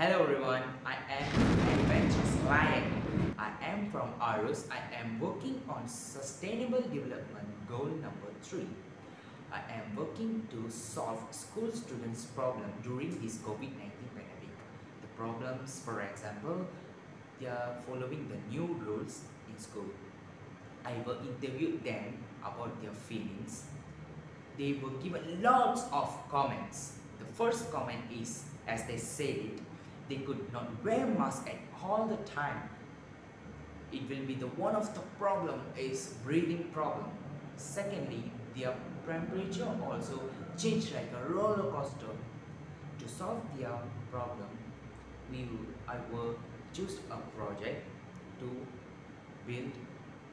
Hello everyone, I am Adventurous Lion. I am from Arus. I am working on Sustainable Development Goal number 3. I am working to solve school students' problem during this COVID-19 pandemic. The problems, for example, they are following the new rules in school. I will interview them about their feelings. They were given lots of comments. The first comment is, as they said it, they could not wear mask at all the time. It will be the one of the problem is breathing problem. Secondly, their temperature also change like a roller coaster. To solve their problem, we will, I will choose a project to build.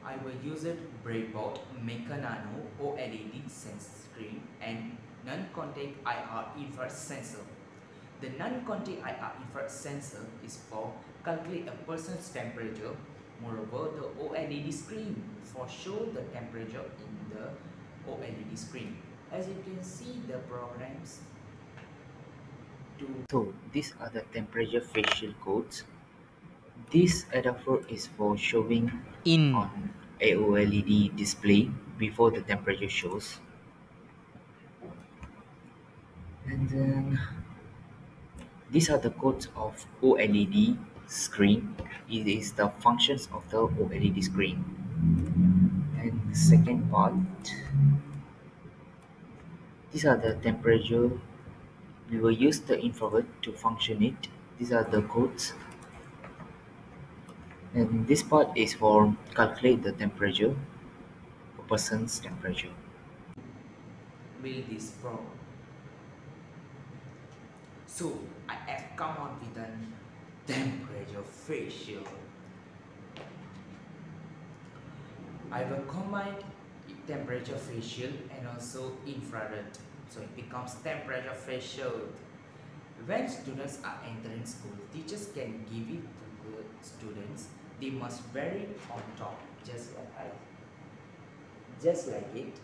I will use it breadboard, Maker Nano OLED sense screen and non-contact IR infrared sensor. The non-contact IR infrared sensor is for calculate a person's temperature. Moreover, the OLED screen for show the temperature in the OLED screen. As you can see the programs to So these are the temperature face shield codes. This adapter is for showing in on AOLED display before the temperature shows. And then these are the codes of OLED screen. It is the functions of the OLED screen. And the second part, these are the temperature. We will use the infrared to function it. These are the codes. And this part is for calculate the temperature, a person's temperature. build this problem. So I have come out with a temperature face shield. I will combine temperature face shield and also infrared. So it becomes temperature face shield. When students are entering school, teachers can give it to the students. They must wear it on top, just like I, just like it.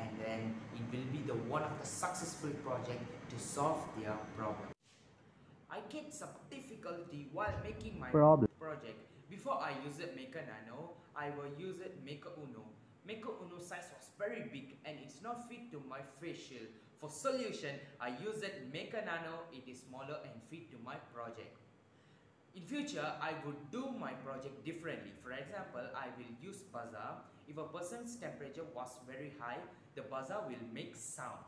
and then it will be the one of the successful project to solve their problem. I get some difficulty while making my Problem. project. Before I use it Maker Nano, I will use it Maker Uno. Maker Uno size was very big and it's not fit to my face shield. For solution, I use it Maker Nano, it is smaller and fit to my project. In future, I would do my project differently. For example, I will use buzzer. If a person's temperature was very high, the buzzer will make sound.